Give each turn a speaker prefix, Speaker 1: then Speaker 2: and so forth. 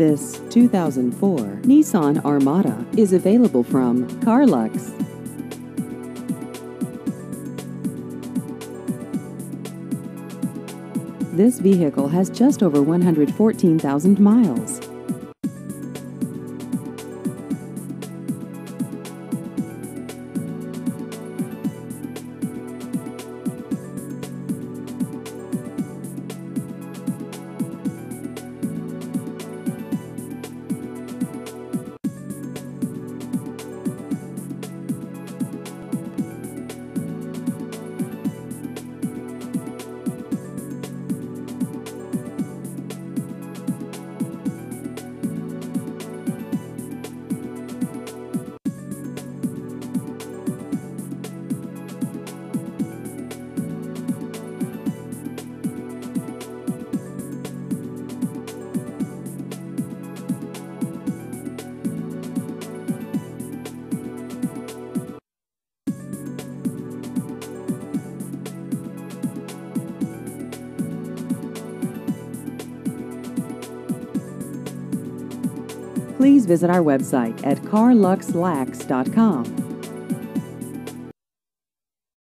Speaker 1: This 2004 Nissan Armada is available from Carlux. This vehicle has just over 114,000 miles. Please visit our website at carluxlax.com.